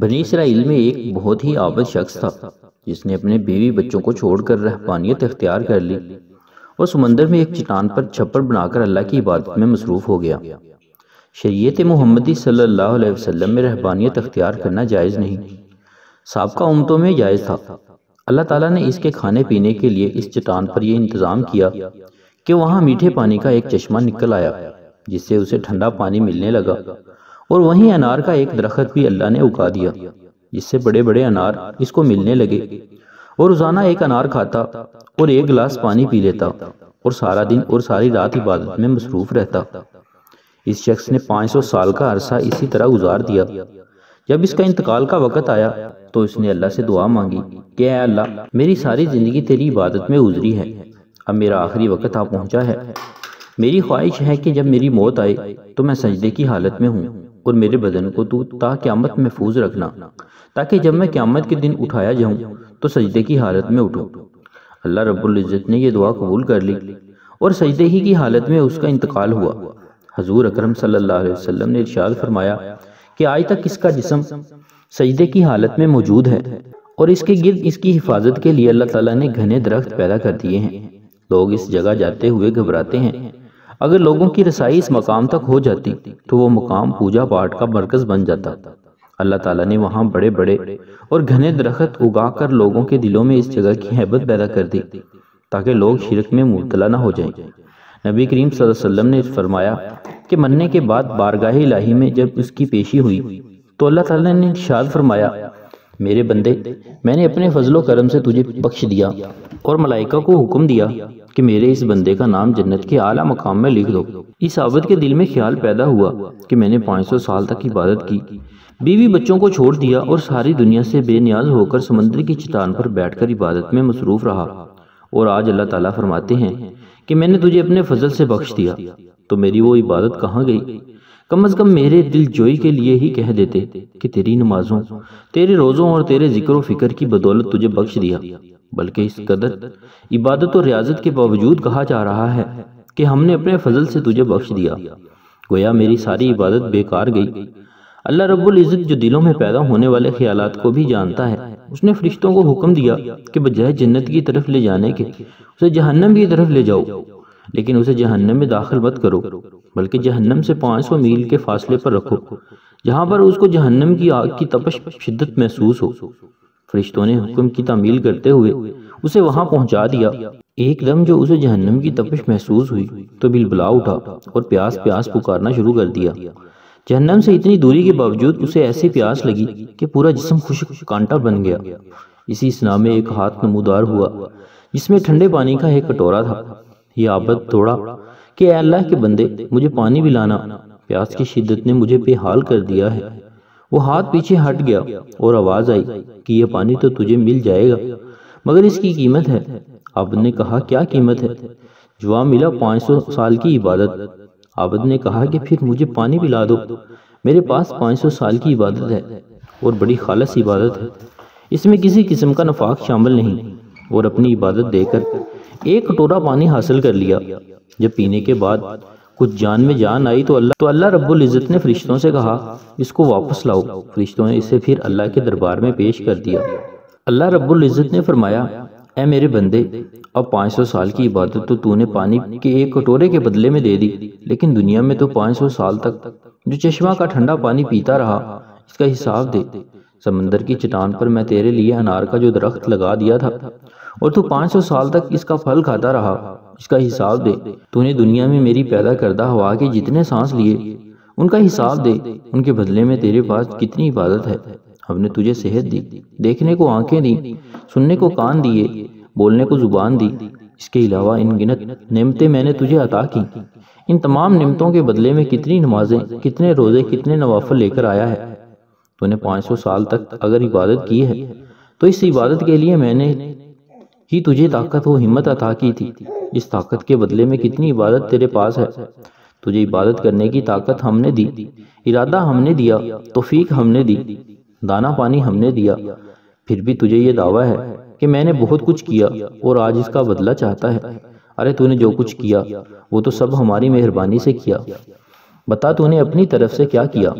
बनी इसराइल में एक बहुत ही आबद शख्स था जिसने अपने बीवी बच्चों को छोड़कर रहबानियत अख्तियार कर ली। और समंदर में एक चट्टान पर छप्पर बनाकर अल्लाह की इबादत में मसरूफ़ हो गया। शरीयत मोहम्मदी सल्लल्लाहु अलैहि वसल्लम में रहबानियत अख्तियार करना जायज़ नहीं। सबका उमतों में जायज़ था। अल्लाह ताला ने इसके खाने पीने के लिए इस चट्टान पर यह इंतज़ाम किया कि वहाँ मीठे पानी का एक चश्मा निकल आया। जिससे उसे ठंडा पानी मिलने लगा। और वहीं अनार का एक दरख्त भी अल्लाह ने उगा दिया, जिससे बड़े बड़े अनार इसको मिलने लगे। और रोज़ाना एक अनार खाता और एक गिलास पानी पी लेता और सारा दिन और सारी रात इबादत में मसरूफ़ रहता। इस शख्स ने 500 साल का अरसा इसी तरह गुजार दिया। जब इसका इंतकाल का वक़्त आया तो इसने अल्लाह से दुआ मांगी कि अल्लाह, मेरी सारी ज़िंदगी तेरी इबादत में गुजरी है। अब मेरा आखिरी वक़्त आ पहुँचा है। मेरी ख्वाहिश है कि जब मेरी मौत आए तो मैं सजदे की हालत में हूँ। और मेरे बदन को तू ता क्यामत महफूज रखना, ताकि जब मैं क्यामत के दिन उठाया जाऊँ तो सजदे की हालत में उठूँ। अल्लाह रब्ज़त ने यह दुआ कबूल कर ली और सजदे ही की हालत में उसका इंतकाल हुआ। हजूर अक्रम सल्लल्लाहु अलैहि वसल्लम ने इरशाद फरमाया कि आज तक इसका जिसम सजदे की हालत में मौजूद है और इसके गिर्द इसकी हिफाजत के लिए अल्लाह ताला ने घने दरख्त पैदा कर दिए हैं। लोग इस जगह जाते हुए घबराते हैं अगर लोगों की रसाई इस मकाम तक हो जाती तो वो मकाम पूजा पाठ का मरकज बन जाता अल्लाह ताला ने वहाँ बड़े बड़े और घने दरख्त उगाकर लोगों के दिलों में इस जगह की हैबत पैदा कर दी, ताकि लोग शिरक में मुबतला न हो जाएँ। नबी करीम वसल्लम ने फरमाया कि मरने के बाद बारगाह इलाही में जब उसकी पेशी हुई तो अल्लाह ताला ने इशाद फरमाया मेरे बंदे, मैंने अपने फजलो करम से तुझे बख्श दिया और मलाइका को हुक्म दिया कि मेरे इस बंदे का नाम जन्नत के आला मकाम में लिख दो। इस आबद के दिल में ख्याल पैदा हुआ कि मैंने 500 साल तक इबादत की। बीवी बच्चों को छोड़ दिया और सारी दुनिया से बेनियाज होकर समुद्र की चट्टान पर बैठकर इबादत में मसरूफ रहा। और आज अल्लाह ताला फरमाते हैं कि मैंने तुझे अपने फजल से बख्श दिया तो मेरी वो इबादत कहाँ गई? कम अज कम मेरे दिल जोई के लिए ही कह देते कि तेरी नमाजों, तेरे रोज़ों और तेरे ज़िक्र फ़िक्र की बदौलत तुझे बख्श दिया। बल्कि इस कदर इबादत और रियाजत के बावजूद कहा जा रहा है कि हमने अपने फजल से तुझे बख्श दिया। गोया मेरी सारी इबादत बेकार गई। अल्लाह रब्बुल इज़्ज़त जो दिलों में पैदा होने वाले ख्यालात को भी जानता है। उसने फरिश्तों को हुक्म दिया कि बजाय जन्नत की तरफ़ ले जाने के, उसे जहन्नम की तरफ़ ले जाओ। लेकिन उसे जहन्नम में दाखिल मत करो, बल्कि जहन्नम से 500 मील के फासले पर रखो, जहाँ पर उसको जहन्नम की आग की तपश, शिद्दत महसूस हो। फरिश्तों ने हुक्म की तामील करते हुए उसे वहाँ पहुँचा दिया। एकदम जो उसे जहन्नम की तपश महसूस हुई तो बिलबला उठा और प्यास प्यास पुकारना शुरू कर दिया। जहन्नम से इतनी दूरी के बावजूद उसे ऐसी प्यास लगी कि पूरा जिसम खुश कांटा बन गया। इसी स्ना में एक हाथ नमूदार हुआ, जिसमें ठंडे पानी का एक कटोरा था। ये आबद तोड़ा कि अल्लाह के बंदे, मुझे पानी भी लाना। प्यास की शिद्दत ने मुझे बेहाल कर दिया है। वो हाथ पीछे हट गया और आवाज़ आई कि यह पानी तो तुझे मिल जाएगा, मगर इसकी कीमत है। आबद ने कहा, क्या कीमत है? जवाब मिला 500 साल की इबादत। आबद ने कहा कि फिर मुझे पानी पिला दो। मेरे पास 500 साल की इबादत है और बड़ी खालस इबादत है। इसमें किसी किस्म का नफाक शामिल नहीं। और अपनी इबादत देकर एक कटोरा पानी हासिल कर लिया। जब पीने के बाद कुछ जान में जान आई तो अल्लाह तो अल्लाह रब्बुल इज़्ज़त ने फरिश्तों से कहा, इसको वापस लाओ। फरिश्तों ने इसे फिर अल्लाह के दरबार में पेश कर दिया। अल्लाह रब्बुल इज़्ज़त ने फरमाया ए मेरे बंदे, अब 500 साल की इबादत तो तूने पानी के एक कटोरे के बदले में दे दी, लेकिन दुनिया में तो 500 साल तक जो चश्मा का ठंडा पानी पीता रहा, इसका हिसाब दे। समंदर की चट्टान पर मैं तेरे लिए अनार का जो दरख्त लगा दिया था और तू 500 साल तक इसका फल खाता रहा। इसका हिसाब दे। तूने दुनिया में मेरी पैदा करदा हवा के जितने सांस लिए, उनका हिसाब दे। उनके बदले में तेरे पास कितनी इबादत है। हमने तुझे सेहत दी, देखने को आँखें दी, सुनने को कान दिए, बोलने को ज़ुबान दी। इसके अलावा इन गिनत नियमतें मैंने तुझे अता की। इन तमाम नियमतों के बदले में कितनी नमाजें, कितने रोज़े, कितने नवाफल लेकर आया है। तूने 500 साल तक अगर इबादत की है तो इस इबादत के लिए मैंने ही तुझे ताकत व हिम्मत अता की थी। इस ताकत के बदले में कितनी इबादत तेरे पास है? तुझे इबादत करने की ताकत हमने दी। इरादा हमने दिया, तोफीक हमने दी, दाना पानी हमने दिया। फिर भी तुझे ये दावा है कि मैंने बहुत कुछ किया और आज इसका बदला चाहता है। अरे तूने जो कुछ किया, वो तो सब हमारी मेहरबानी से किया। बता तूने अपनी तरफ़ से क्या किया?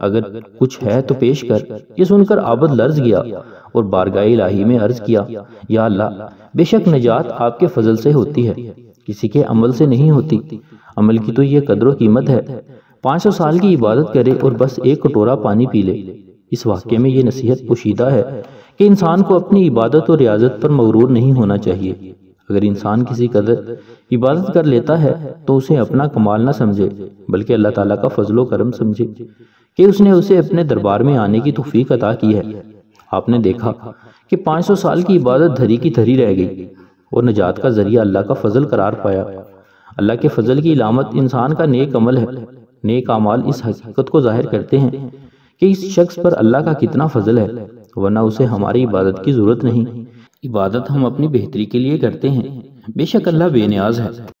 अगर कुछ है तो पेश कर। ये सुनकर आबद लर्ज गया और बारगाह इलाही में अर्ज़ किया, या अल्लाह, बेशक नजात आपके फजल से होती है, किसी के अमल से नहीं होती। अमल की तो ये कदर कीमत है। पाँच सौ साल की इबादत करे और बस एक कटोरा पानी पी ले। इस वाक्य में ये नसीहत पोशीदा है कि इंसान को अपनी इबादत और रियाजत पर मगरूर नहीं होना चाहिए। अगर इंसान किसी कदर इबादत कर लेता है तो उसे अपना कमाल ना समझे, बल्कि अल्लाह ताला का फजलो करम समझे। कि उसने उसे अपने दरबार में आने की तोफीक अता की है। आपने देखा कि 500 साल की इबादत धरी की धरी रह गई और नजात का ज़रिया अल्लाह का फजल करार पाया। अल्लाह के फजल की इलामत इंसान का नेक अमल है। नेक अमाल इस हकीकत को ज़ाहिर करते हैं कि इस शख्स पर अल्लाह का कितना फजल है, वरना उसे हमारी इबादत की ज़रूरत नहीं। इबादत हम अपनी बेहतरी के लिए करते हैं। बेशक अल्लाह बेनियाज है।